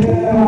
Yeah.